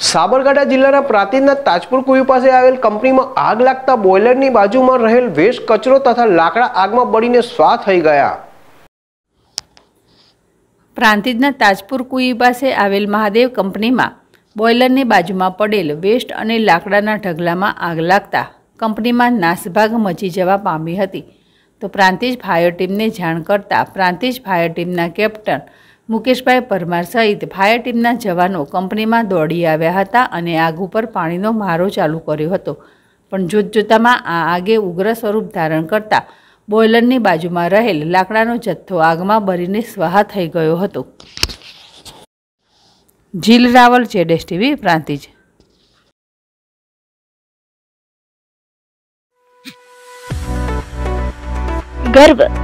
સાબરકાંઠા જિલ્લાના પ્રાંતિજના તાજપુર કુવી પાસે આવેલ કંપનીમાં આગ લાગતા બોઇલરની બાજુમાં રહેલ વેસ્ટ કચરો તથા લાકડા આગમાં બળીને સ્વા થઈ ગયા. પ્રાંતિજના તાજપુર કુઈ પાસે આવેલ મહાદેવ કંપનીમાં બોઇલરની બાજુમાં પડેલ વેસ્ટ અને લાકડાના ઢગલામાં આગ લાગતા કંપનીમાં નાસભાગ મચી જવા પામી હતી. તો પ્રાંતિજ ફાયર ટીમને જાણ કરતાં પ્રાંતિજ ફાયર ટીમના કેપ્ટન મુકેશભાઈ પરમાર સહિત ફાયર ટીમના જવાનો કંપનીમાં દોડી આવ્યા હતા અને આગ ઉપર પાણીનો મારો ચાલુ કર્યો હતો. પણ જોતજોતામાં આ આગે ઉગ્ર સ્વરૂપ ધારણ કરતા બોઇલરની બાજુમાં રહેલ લાકડાનો જથ્થો આગમાં બળીને સ્વાહા થઈ ગયો હતો. જીલ Raval, જેડેશ TV, Prantij. Garv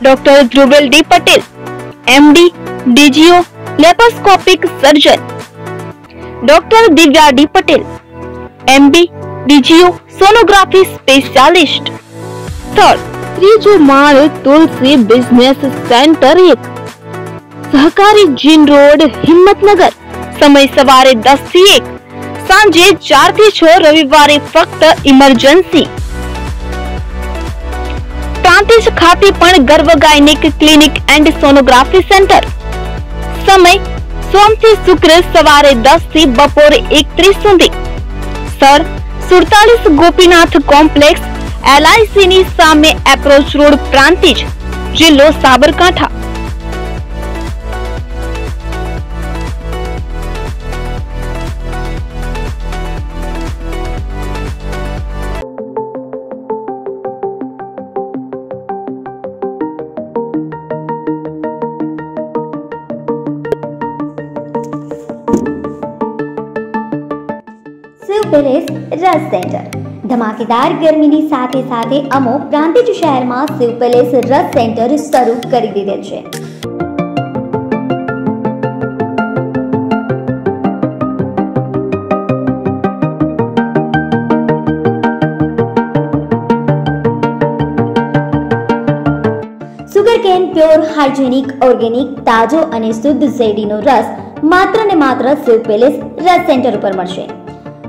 doctor Dhruvel D Patel MD DGO laparoscopic surgeon doctor Divya D Patel MD DGO sonography specialist સ્થળ ત્રીજો માળ તુલસી બિઝનેસ સેન્ટર એક સહકારી જીન રોડ હિંમતનગર સમય સવારે દસ થી એક સાંજે ચાર થી છ રવિવારે ફક્ત ઇમરજન્સી પ્રાંતિજ ખાતે પણ Garv gynaec clinic and sonography centre. સમય સોમથી શુક્ર સવારે દસથી બપોરે એકત્રીસ સુધી. સર, સુડતાલીસ ગોપીનાથ કોમ્પ્લેક્સ એલઆઈસી ની સામે એપ્રોચ રોડ પ્રાંતિજ, જિલ્લો સાબરકાંઠા. પેલેસ રસ સેન્ટર. ધમાકેદાર ગરમીની સાથે સાથે અમો પ્રાંતિજ શહેરમાં શિવ પેલેસ રસ સેન્ટર શરૂ કરી દીધેલ છે. Sugar cane pure hygienic, organic, તાજો અને શુદ્ધ શેરડીનો રસ માત્ર ને માત્ર શિવ પેલેસ રસ સેન્ટર ઉપર મળશે.